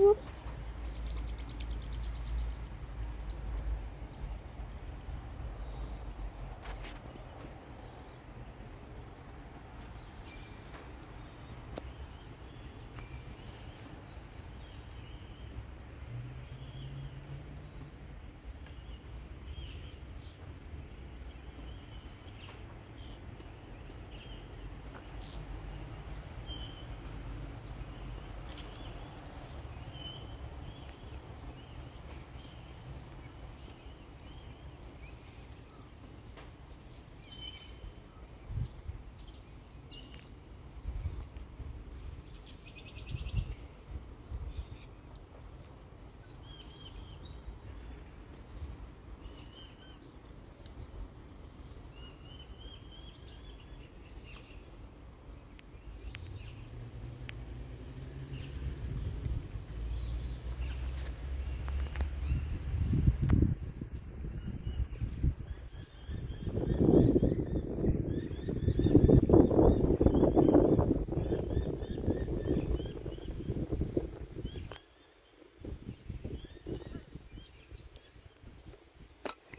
Oh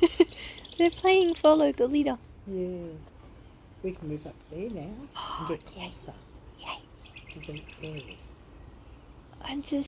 They're playing follow the leader. Yeah. We can move up there now and get closer. Yay. There. I'm just